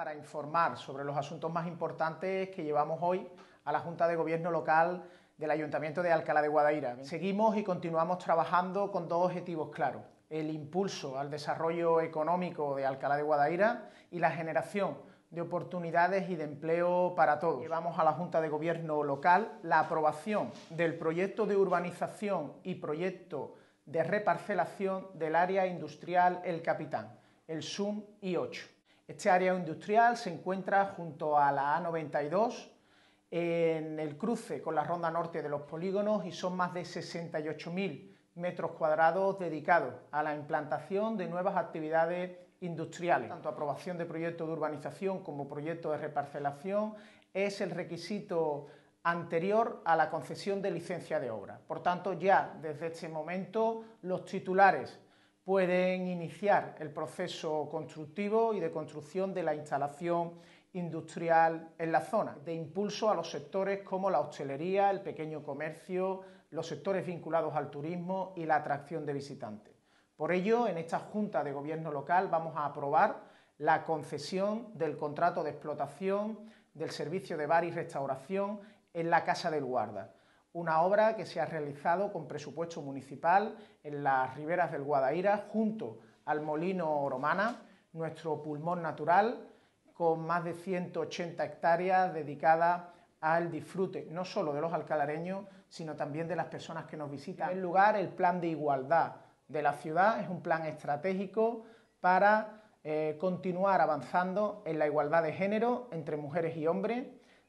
para informar sobre los asuntos más importantes que llevamos hoy a la Junta de Gobierno Local del Ayuntamiento de Alcalá de Guadaira. Seguimos y continuamos trabajando con dos objetivos claros, el impulso al desarrollo económico de Alcalá de Guadaira y la generación de oportunidades y de empleo para todos. Llevamos a la Junta de Gobierno local la aprobación del proyecto de urbanización y proyecto de reparcelación del área industrial El Capitán, el SUM I8. Este área industrial se encuentra junto a la A92 en el cruce con la ronda norte de los polígonos y son más de 68.000 metros cuadrados dedicados a la implantación de nuevas actividades industriales. Tanto aprobación de proyecto de urbanización como proyecto de reparcelación es el requisito anterior a la concesión de licencia de obra. Por tanto, ya desde este momento los titulares pueden iniciar el proceso constructivo y de construcción de la instalación industrial en la zona, de impulso a los sectores como la hostelería, el pequeño comercio, los sectores vinculados al turismo y la atracción de visitantes. Por ello, en esta Junta de Gobierno Local vamos a aprobar la concesión del contrato de explotación del servicio de bar y restauración en la Casa del Guarda, una obra que se ha realizado con presupuesto municipal en las riberas del Guadaira junto al Molino Romana, nuestro pulmón natural, con más de 180 hectáreas dedicadas al disfrute no solo de los alcalareños, sino también de las personas que nos visitan. En lugar, el plan de igualdad de la ciudad, es un plan estratégico para eh, continuar avanzando en la igualdad de género entre mujeres y hombres,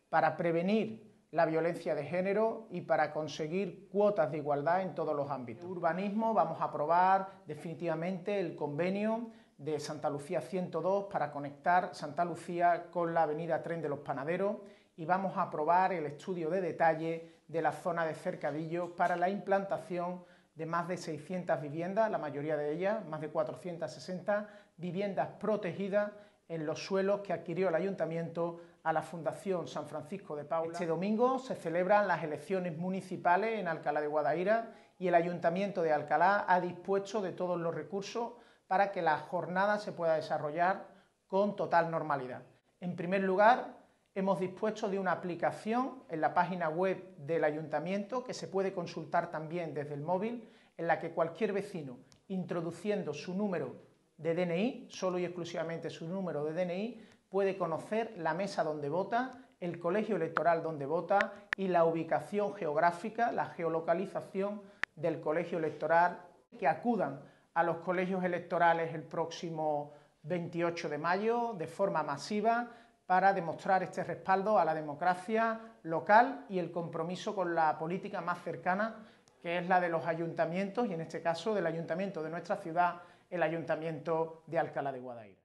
para prevenir la violencia de género y para conseguir cuotas de igualdad en todos los ámbitos. urbanismo vamos a aprobar definitivamente el convenio de Santa Lucía 102 para conectar Santa Lucía con la avenida Tren de los Panaderos y vamos a aprobar el estudio de detalle de la zona de cercadillos para la implantación de más de 600 viviendas, la mayoría de ellas, más de 460 viviendas protegidas en los suelos que adquirió el Ayuntamiento a la Fundación San Francisco de Paula. Este domingo se celebran las elecciones municipales en Alcalá de Guadaira y el Ayuntamiento de Alcalá ha dispuesto de todos los recursos para que la jornada se pueda desarrollar con total normalidad. En primer lugar, hemos dispuesto de una aplicación en la página web del ayuntamiento que se puede consultar también desde el móvil, en la que cualquier vecino, introduciendo su número de DNI, solo y exclusivamente su número de DNI, puede conocer la mesa donde vota, el colegio electoral donde vota y la ubicación geográfica, la geolocalización del colegio electoral, que acudan a los colegios electorales el próximo 28 de mayo de forma masiva para demostrar este respaldo a la democracia local y el compromiso con la política más cercana, que es la de los ayuntamientos y en este caso del ayuntamiento de nuestra ciudad, el ayuntamiento de Alcalá de Guadaira.